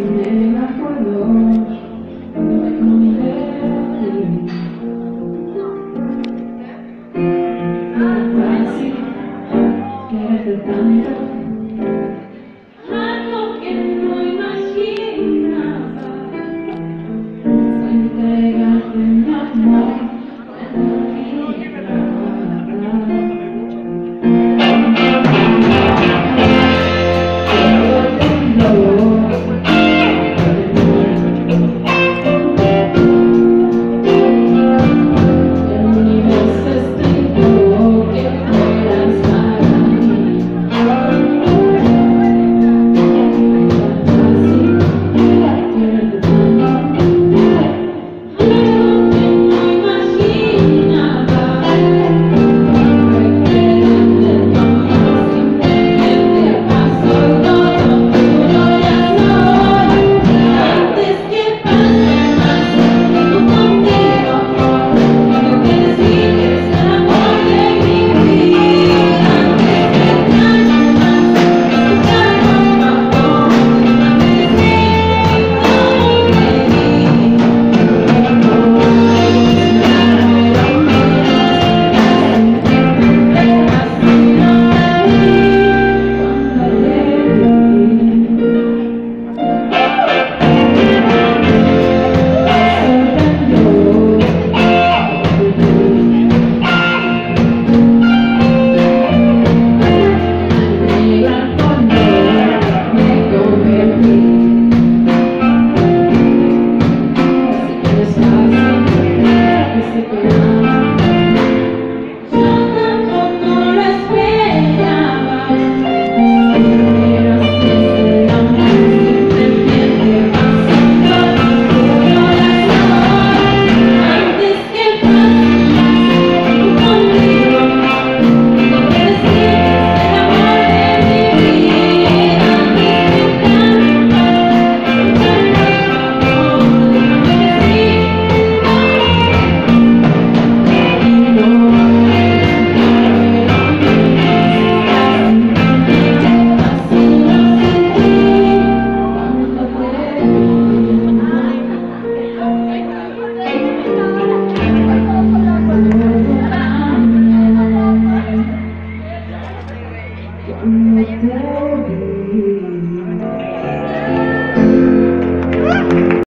Amen. One more day.